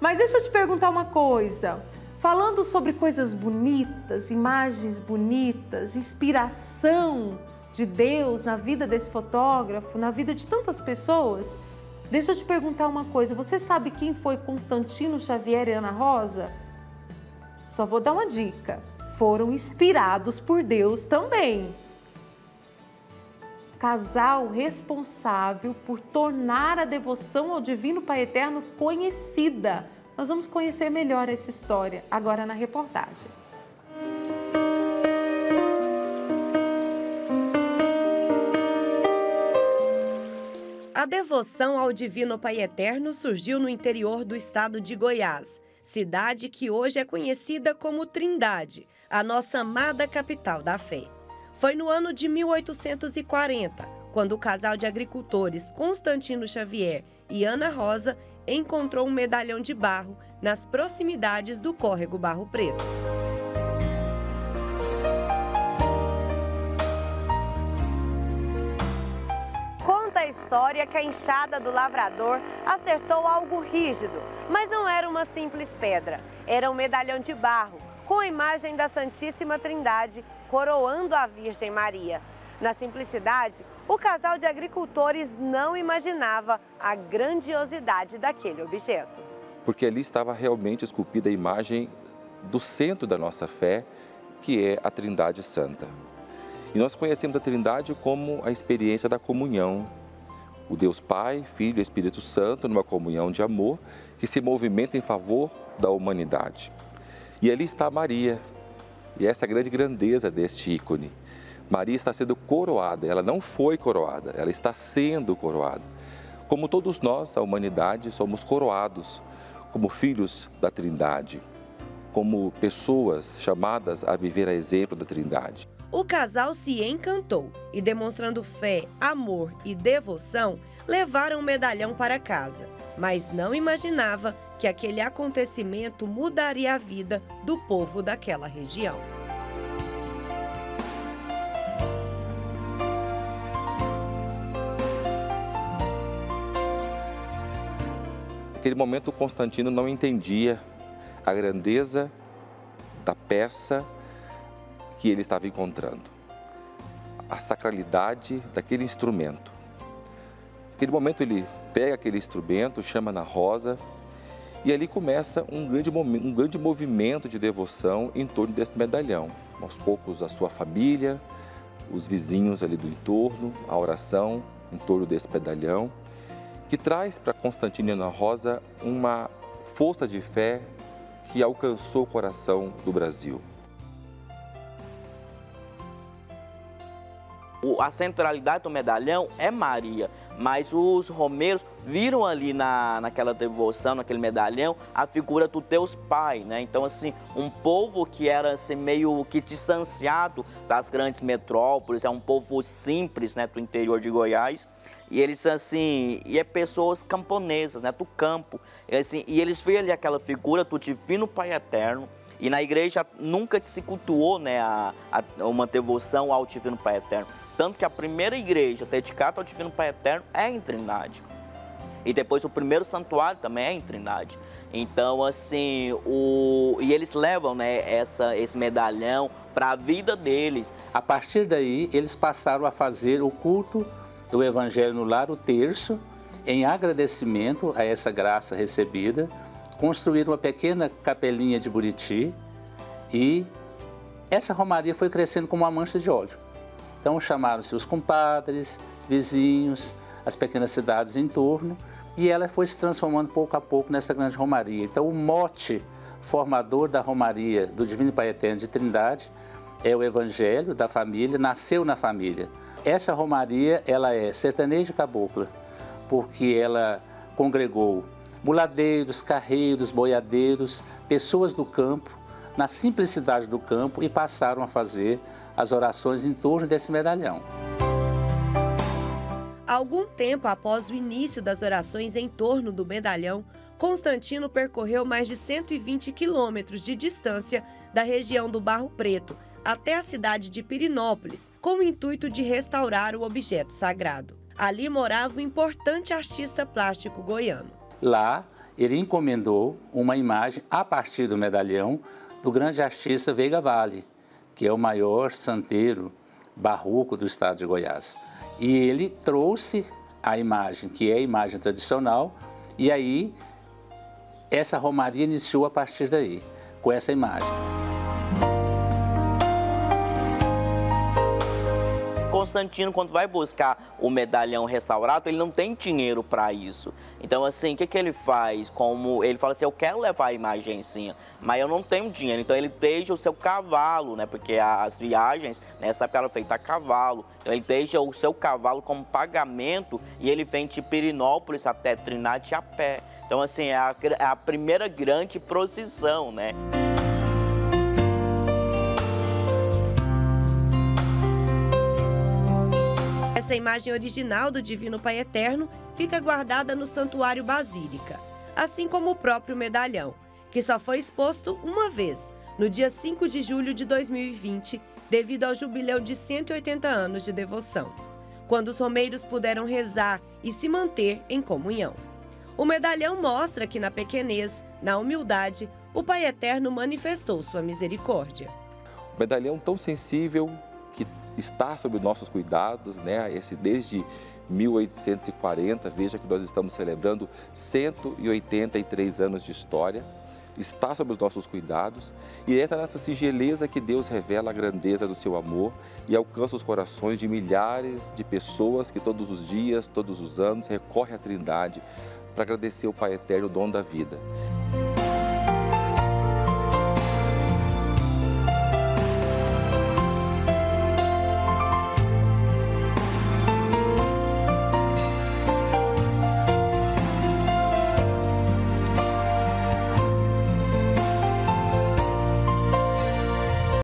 Mas deixa eu te perguntar uma coisa. Falando sobre coisas bonitas, imagens bonitas, inspiração de Deus na vida desse fotógrafo, na vida de tantas pessoas, deixa eu te perguntar uma coisa. Você sabe quem foi Constantino Xavier e Ana Rosa? Só vou dar uma dica. Foram inspirados por Deus também. Casal responsável por tornar a devoção ao Divino Pai Eterno conhecida nós vamos conhecer melhor essa história agora na reportagem. A devoção ao Divino Pai Eterno surgiu no interior do estado de Goiás, cidade que hoje é conhecida como Trindade, a nossa amada capital da fé. Foi no ano de 1840, quando o casal de agricultores Constantino Xavier e Ana Rosa encontrou um medalhão de barro nas proximidades do córrego Barro Preto. Conta a história que a enxada do lavrador acertou algo rígido, mas não era uma simples pedra. Era um medalhão de barro com a imagem da Santíssima Trindade coroando a Virgem Maria. Na simplicidade, o casal de agricultores não imaginava a grandiosidade daquele objeto. Porque ali estava realmente esculpida a imagem do centro da nossa fé, que é a Trindade Santa. E nós conhecemos a Trindade como a experiência da comunhão. O Deus Pai, Filho e Espírito Santo numa comunhão de amor que se movimenta em favor da humanidade. E ali está Maria. E essa é a grande grandeza deste ícone. Maria está sendo coroada, ela não foi coroada, ela está sendo coroada. Como todos nós, a humanidade, somos coroados como filhos da Trindade, como pessoas chamadas a viver a exemplo da Trindade. O casal se encantou e, demonstrando fé, amor e devoção, levaram o medalhão para casa, mas não imaginava que aquele acontecimento mudaria a vida do povo daquela região. Naquele momento, Constantino não entendia a grandeza da peça que ele estava encontrando, a sacralidade daquele instrumento. Naquele momento, ele pega aquele instrumento, chama na rosa e ali começa um grande, um grande movimento de devoção em torno desse medalhão. Aos poucos, a sua família, os vizinhos ali do entorno, a oração em torno desse medalhão que traz para Constantino Ana Rosa uma força de fé que alcançou o coração do Brasil. A centralidade do medalhão é Maria, mas os romeiros viram ali na, naquela devoção, naquele medalhão, a figura do Deus Pai, né? Então, assim, um povo que era assim, meio que distanciado das grandes metrópoles, é um povo simples, né, do interior de Goiás, e eles, assim, e é pessoas camponesas, né, do campo. E, assim, e eles veem ali aquela figura do divino Pai Eterno. E na igreja nunca se cultuou, né, a, a, uma devoção ao divino Pai Eterno. Tanto que a primeira igreja dedicada ao divino Pai Eterno é em Trindade. E depois o primeiro santuário também é em Trindade. Então, assim, o... e eles levam né, essa, esse medalhão para a vida deles. A partir daí, eles passaram a fazer o culto do Evangelho no Lar, o terço, em agradecimento a essa graça recebida, construíram uma pequena capelinha de Buriti e essa romaria foi crescendo como uma mancha de óleo. Então chamaram-se os compadres, vizinhos, as pequenas cidades em torno e ela foi se transformando pouco a pouco nessa grande romaria. Então o mote formador da romaria do Divino Pai Eterno de Trindade é o Evangelho da família, nasceu na família. Essa romaria, ela é sertaneja cabocla, porque ela congregou muladeiros, carreiros, boiadeiros, pessoas do campo, na simplicidade do campo e passaram a fazer as orações em torno desse medalhão. Algum tempo após o início das orações em torno do medalhão, Constantino percorreu mais de 120 quilômetros de distância da região do Barro Preto, até a cidade de Pirinópolis, com o intuito de restaurar o objeto sagrado. Ali morava o importante artista plástico goiano. Lá ele encomendou uma imagem a partir do medalhão do grande artista Veiga Vale, que é o maior santeiro barroco do estado de Goiás. E ele trouxe a imagem, que é a imagem tradicional, e aí essa romaria iniciou a partir daí, com essa imagem. Constantino, quando vai buscar o medalhão restaurado, ele não tem dinheiro para isso. Então, assim, o que, que ele faz? Como ele fala assim, eu quero levar a imagenzinha, mas eu não tenho dinheiro. Então, ele deixa o seu cavalo, né? Porque as viagens, nessa época, eram feitas a cavalo. Então, ele deixa o seu cavalo como pagamento e ele vem de Pirinópolis até Trindade a pé. Então, assim, é a, é a primeira grande procissão, né? Essa imagem original do Divino Pai Eterno fica guardada no Santuário Basílica, assim como o próprio medalhão, que só foi exposto uma vez, no dia 5 de julho de 2020, devido ao jubileu de 180 anos de devoção, quando os romeiros puderam rezar e se manter em comunhão. O medalhão mostra que na pequenez, na humildade, o Pai Eterno manifestou sua misericórdia. O medalhão tão sensível que está sob nossos cuidados, né? Esse desde 1840, veja que nós estamos celebrando 183 anos de história, está sob os nossos cuidados e é nessa singeleza que Deus revela a grandeza do seu amor e alcança os corações de milhares de pessoas que todos os dias, todos os anos recorrem à Trindade para agradecer o Pai Eterno, o dom da vida.